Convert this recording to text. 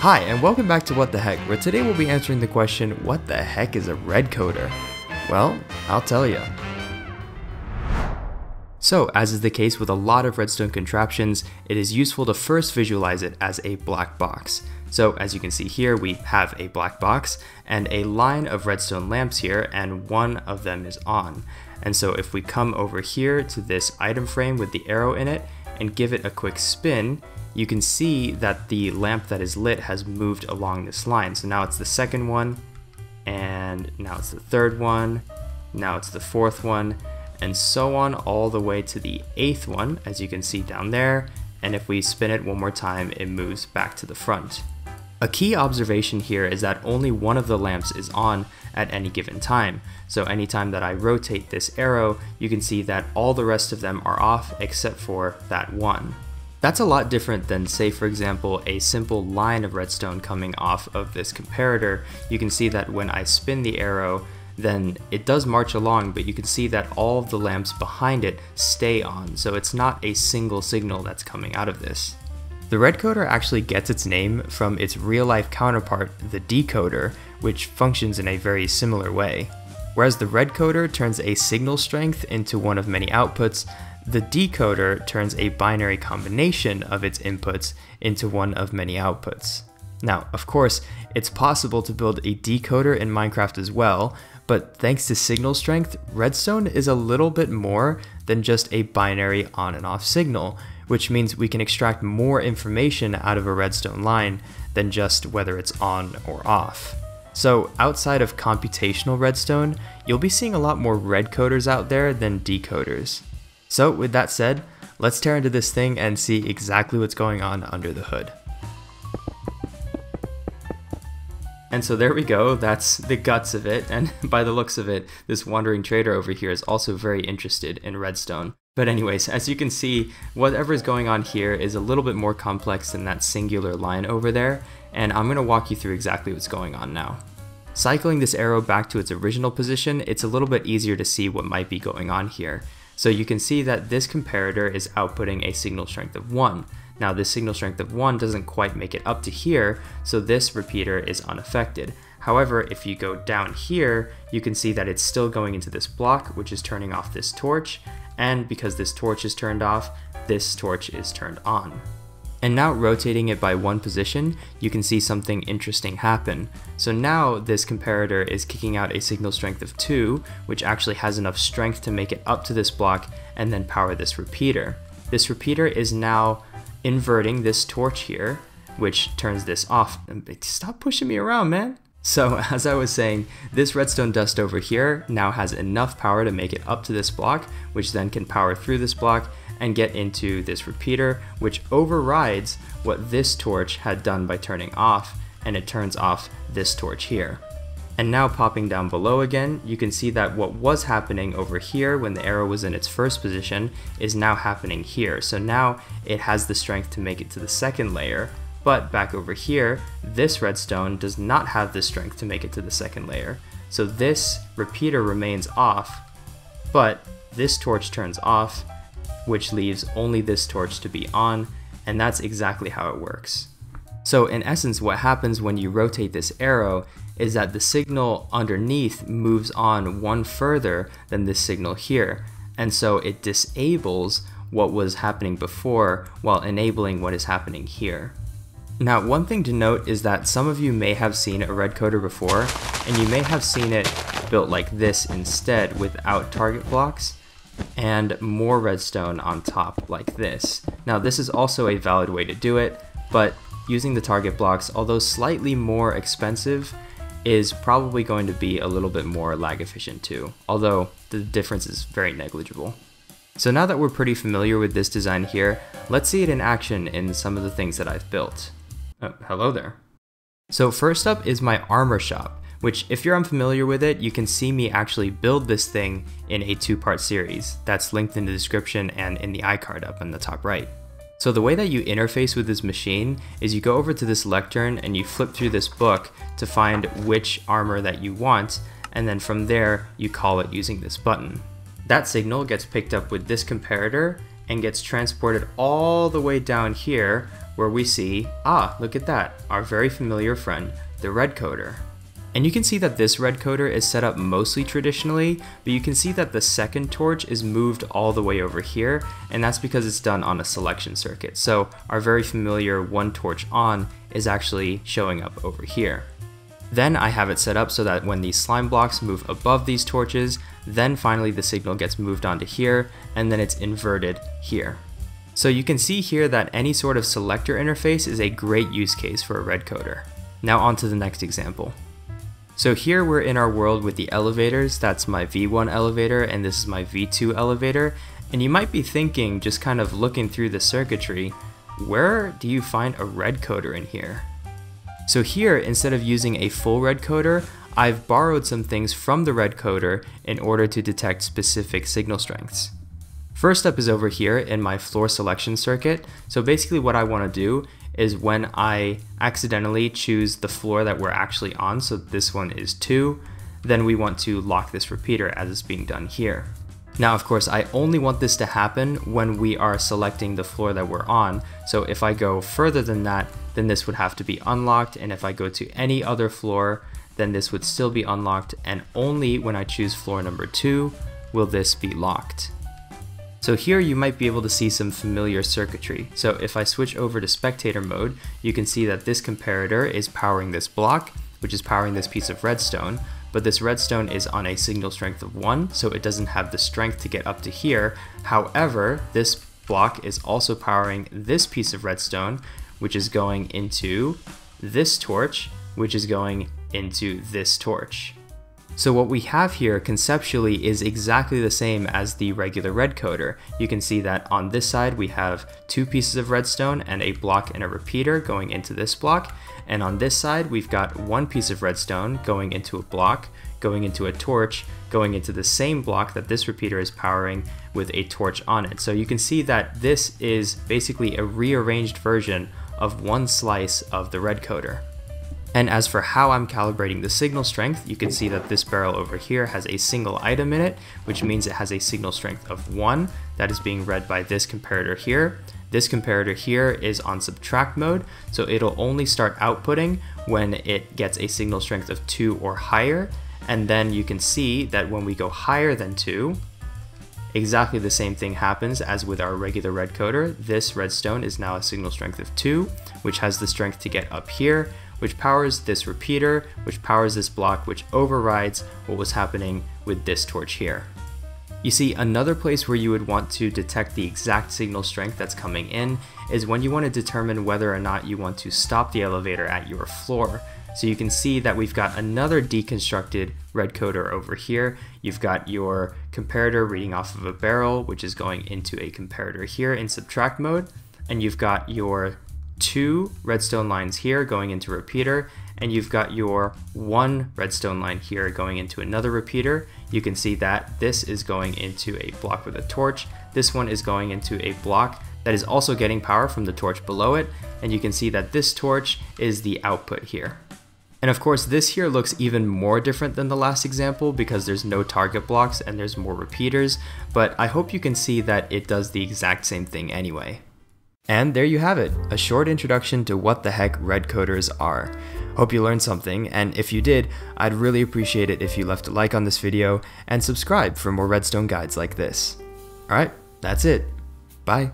Hi, and welcome back to What the Heck, where today we'll be answering the question, what the heck is a red coder? Well, I'll tell you. So, as is the case with a lot of redstone contraptions, it is useful to first visualize it as a black box. So as you can see here, we have a black box and a line of redstone lamps here, and one of them is on. And so if we come over here to this item frame with the arrow in it and give it a quick spin, you can see that the lamp that is lit has moved along this line. So now it's the second one, and now it's the third one, now it's the fourth one, and so on all the way to the eighth one, as you can see down there, and if we spin it one more time, it moves back to the front. A key observation here is that only one of the lamps is on at any given time, so anytime that I rotate this arrow, you can see that all the rest of them are off except for that one. That's a lot different than, say for example, a simple line of redstone coming off of this comparator. You can see that when I spin the arrow, then it does march along, but you can see that all of the lamps behind it stay on, so it's not a single signal that's coming out of this. The red coder actually gets its name from its real-life counterpart, the decoder, which functions in a very similar way. Whereas the red coder turns a signal strength into one of many outputs, the decoder turns a binary combination of its inputs into one of many outputs. Now, of course, it's possible to build a decoder in Minecraft as well, but thanks to signal strength, Redstone is a little bit more than just a binary on and off signal, which means we can extract more information out of a redstone line than just whether it's on or off. So outside of computational redstone, you'll be seeing a lot more red coders out there than decoders. So with that said, let's tear into this thing and see exactly what's going on under the hood. And so there we go, that's the guts of it, and by the looks of it, this wandering trader over here is also very interested in redstone. But anyways, as you can see, whatever is going on here is a little bit more complex than that singular line over there, and I'm going to walk you through exactly what's going on now. Cycling this arrow back to its original position, it's a little bit easier to see what might be going on here. So you can see that this comparator is outputting a signal strength of 1. Now this signal strength of 1 doesn't quite make it up to here, so this repeater is unaffected. However, if you go down here, you can see that it's still going into this block, which is turning off this torch, and because this torch is turned off, this torch is turned on. And now rotating it by one position, you can see something interesting happen. So now this comparator is kicking out a signal strength of 2, which actually has enough strength to make it up to this block and then power this repeater. This repeater is now inverting this torch here, which turns this off. Stop pushing me around, man. So as I was saying, this redstone dust over here now has enough power to make it up to this block, which then can power through this block and get into this repeater, which overrides what this torch had done by turning off, and it turns off this torch here. And now popping down below again, you can see that what was happening over here when the arrow was in its first position is now happening here. So now it has the strength to make it to the second layer, but back over here, this redstone does not have the strength to make it to the second layer. So this repeater remains off, but this torch turns off, which leaves only this torch to be on, and that's exactly how it works. So in essence, what happens when you rotate this arrow is that the signal underneath moves on one further than this signal here. And so it disables what was happening before while enabling what is happening here. Now, one thing to note is that some of you may have seen a red coder before, and you may have seen it built like this instead without target blocks and more redstone on top like this. Now, this is also a valid way to do it, but using the target blocks, although slightly more expensive, is probably going to be a little bit more lag efficient too, although the difference is very negligible. So now that we're pretty familiar with this design here, let's see it in action in some of the things that I've built. Oh, hello there. So first up is my armor shop, which if you're unfamiliar with it, you can see me actually build this thing in a two-part series. That's linked in the description and in the iCard up in the top right. So the way that you interface with this machine is you go over to this lectern and you flip through this book to find which armor that you want, and then from there you call it using this button. That signal gets picked up with this comparator and gets transported all the way down here where we see, ah, look at that, our very familiar friend, the red coder. And you can see that this red coder is set up mostly traditionally, but you can see that the second torch is moved all the way over here, and that's because it's done on a selection circuit. So our very familiar one torch on is actually showing up over here. Then I have it set up so that when these slime blocks move above these torches, then finally the signal gets moved onto here, and then it's inverted here. So you can see here that any sort of selector interface is a great use case for a red coder. Now on to the next example. So here we're in our world with the elevators, that's my V1 elevator and this is my V2 elevator, and you might be thinking, just kind of looking through the circuitry, where do you find a red coder in here? So here, instead of using a full red coder, I've borrowed some things from the red coder in order to detect specific signal strengths. First up is over here in my floor selection circuit. So basically what I want to do is when I accidentally choose the floor that we're actually on, so this one is 2, then we want to lock this repeater as it's being done here. Now of course I only want this to happen when we are selecting the floor that we're on, so if I go further than that, then this would have to be unlocked, and if I go to any other floor, then this would still be unlocked, and only when I choose floor number 2 will this be locked. So here you might be able to see some familiar circuitry. So if I switch over to spectator mode, you can see that this comparator is powering this block, which is powering this piece of redstone, but this redstone is on a signal strength of 1, so it doesn't have the strength to get up to here. However, this block is also powering this piece of redstone, which is going into this torch, which is going into this torch. So what we have here conceptually is exactly the same as the regular red coder. You can see that on this side we have two pieces of redstone and a block and a repeater going into this block. And on this side we've got one piece of redstone going into a block, going into a torch, going into the same block that this repeater is powering with a torch on it. So you can see that this is basically a rearranged version of one slice of the red coder. And as for how I'm calibrating the signal strength, you can see that this barrel over here has a single item in it, which means it has a signal strength of 1 that is being read by this comparator here. This comparator here is on subtract mode, so it'll only start outputting when it gets a signal strength of 2 or higher, and then you can see that when we go higher than 2, exactly the same thing happens as with our regular red coder. This redstone is now a signal strength of 2, which has the strength to get up here, which powers this repeater, which powers this block, which overrides what was happening with this torch here. You see, another place where you would want to detect the exact signal strength that's coming in is when you want to determine whether or not you want to stop the elevator at your floor. So you can see that we've got another deconstructed red coder over here. You've got your comparator reading off of a barrel, which is going into a comparator here in subtract mode. And you've got your two redstone lines here going into repeater and you've got your one redstone line here going into another repeater. You can see that this is going into a block with a torch. This one is going into a block that is also getting power from the torch below it. And you can see that this torch is the output here. And of course, this here looks even more different than the last example because there's no target blocks and there's more repeaters, but I hope you can see that it does the exact same thing anyway. And there you have it, a short introduction to what the heck red coders are. Hope you learned something, and if you did, I'd really appreciate it if you left a like on this video and subscribe for more redstone guides like this. Alright, that's it. Bye.